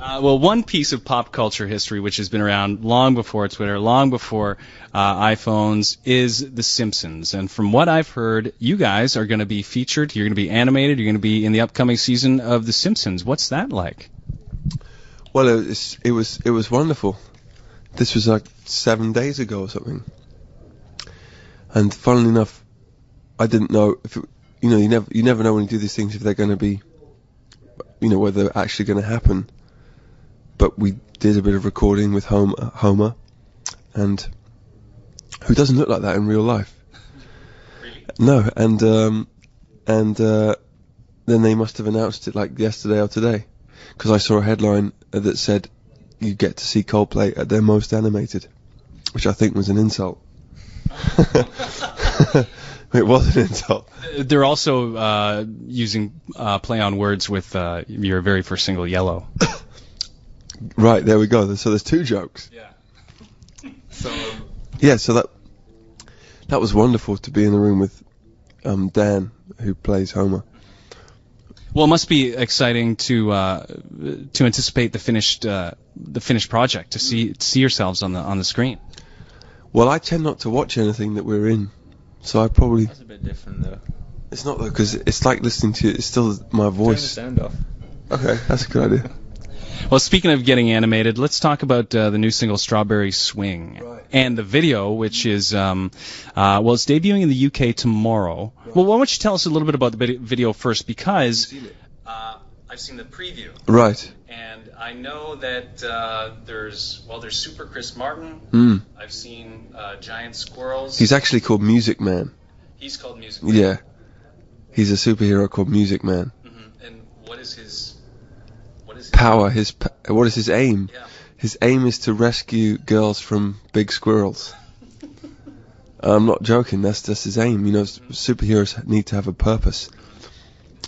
Uh, well, one piece of pop culture history which has been around long before Twitter, long before uh, iPhones, is The Simpsons. And from what I've heard, you guys are going to be featured. You're going to be animated. You're going to be in the upcoming season of The Simpsons. What's that like? Well, it was it was it was wonderful. This was like seven days ago or something. And funnily enough, I didn't know if it, you know you never you never know when you do these things if they're going to be, you know, whether they're actually going to happen. But we did a bit of recording with Homer, Homer, and who doesn't look like that in real life? No, and um, and uh, then they must have announced it like yesterday or today, because I saw a headline that said you get to see Coldplay at their most animated, which I think was an insult. it was an insult. They're also uh, using uh, play on words with uh, your very first single, Yellow. Right, there we go. So there's two jokes. Yeah. So yeah, so that that was wonderful to be in the room with um, Dan, who plays Homer. Well, it must be exciting to uh, to anticipate the finished uh, the finished project to see to see yourselves on the on the screen. Well, I tend not to watch anything that we're in, so I probably That's a bit different though. it's not though because it's like listening to it's still my voice. Turn the sound off. Okay, that's a good idea. Well, speaking of getting animated, let's talk about uh, the new single "Strawberry Swing" Right. and the video, which is um, uh, well, it's debuting in the UK tomorrow. Well, why don't you tell us a little bit about the video first? Because uh, I've seen the preview, Right. and I know that uh, there's well, there's Super Chris Martin. Mm. I've seen uh, Giant Squirrels. He's actually called Music Man. He's called Music. Man. Yeah. He's a superhero called Music Man. hmm And what is his what is his Power. His what is his aim? Yeah. His aim is to rescue girls from big squirrels. I'm not joking. That's that's his aim. You know, superheroes need to have a purpose,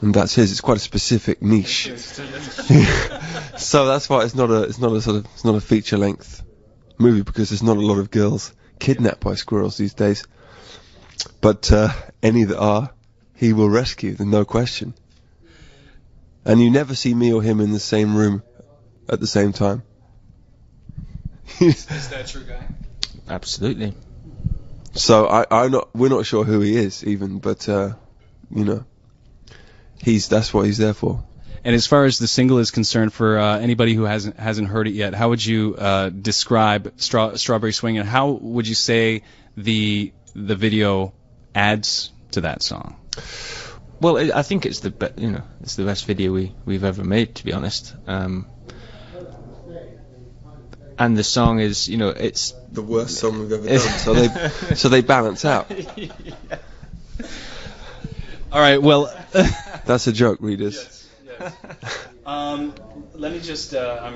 and that's his. It's quite a specific niche. so that's why it's not a it's not a sort of it's not a feature length movie because there's not a lot of girls kidnapped by squirrels these days. But uh, any that are, he will rescue. There's no question. And you never see me or him in the same room at the same time. is that true guy? Absolutely. So I, I'm not. We're not sure who he is even, but uh, you know, he's that's what he's there for. And as far as the single is concerned, for uh, anybody who hasn't hasn't heard it yet, how would you uh, describe Straw- "Strawberry Swing" and how would you say the the video adds to that song? Well, I I think it's the be- you know it's the best video we we've ever made to be honest. Um, and the song is you know it's The worst song we've ever done. so they so they balance out. All right. Well, That's a joke, readers. um, let me just. Uh, I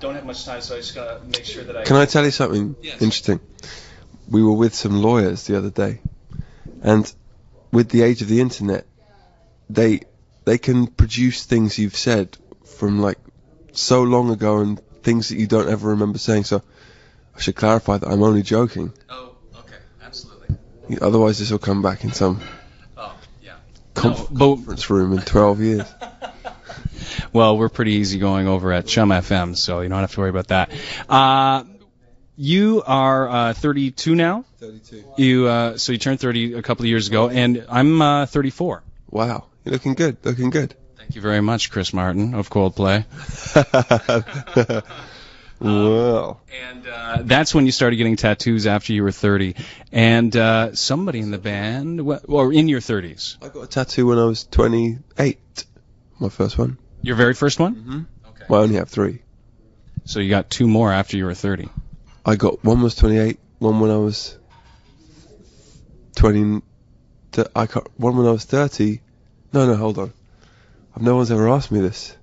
don't have much time, so I just gotta make sure that I. Can I tell you something Yes. interesting? We were with some lawyers the other day, and with the age of the internet, they they can produce things you've said from like so long ago and things that you don't ever remember saying. So I should clarify that I'm only joking. Oh, okay, absolutely. Otherwise, this will come back in some Oh, yeah. conf- No, but- conference room in 12 years. Well, we're pretty easygoing over at Chum FM, so you don't have to worry about that. Uh, you are uh, 32 now. 32. You uh, so you turned 30 a couple of years ago, and I'm uh, 34. Wow, you're looking good. Looking good. Thank you very much, Chris Martin of Coldplay. well, And uh, that's when you started getting tattoos after you were 30. And uh, somebody in the band, or in your 30s, I got a tattoo when I was 28. My first one. your very first one. Mm-hmm. Okay. Well, I only have three. So you got two more after you were 30. I got one was 28, one when I was 20. I got one when I was 30. No, no, hold on. No one's ever asked me this.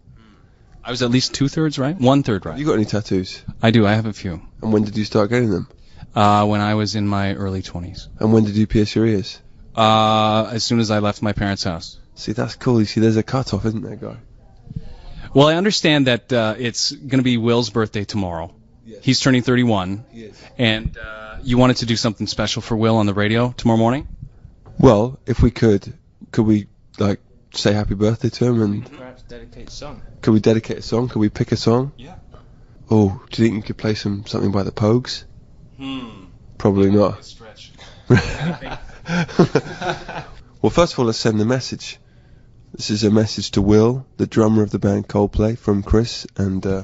I was at least two thirds right, one third right. you got any tattoos? I do. I have a few. And when did you start getting them? Uh, when I was in my early 20s. And when did you pierce your ears? Uh, as soon as I left my parents' house. See, that's cool. You see, there's a cut off, isn't there, guy? Well, I understand that uh, it's going to be Will's birthday tomorrow. Yes. He's turning 31, Yes. and uh, you wanted to do something special for Will on the radio tomorrow morning. Well, if we could, could we like say happy birthday to him and perhaps dedicate a song. could we dedicate a song? Could we pick a song? Yeah. Oh, do you think you could play some something by the Pogues? Hmm. Probably not. Stretch. well, first of all, let's send the message. This is a message to Will, the drummer of the band Coldplay, from Chris and, uh,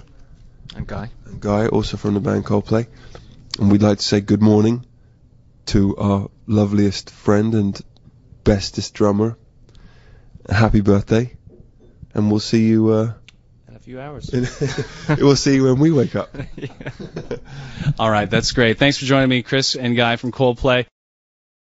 And Guy. and Guy, also from the band Coldplay. And we'd like to say good morning to our loveliest friend and bestest drummer. Happy birthday. And we'll see you, uh, In a few hours. we'll see you when we wake up. Yeah. All right, that's great. Thanks for joining me, Chris and Guy from Coldplay.